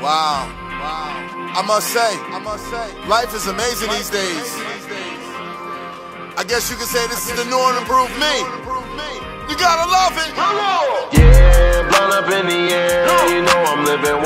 Wow. Wow. I must say, I must say, life is amazing these days. I guess you could say this is the new and improved me. You gotta love it. Yeah, blown up in the air. You know I'm living.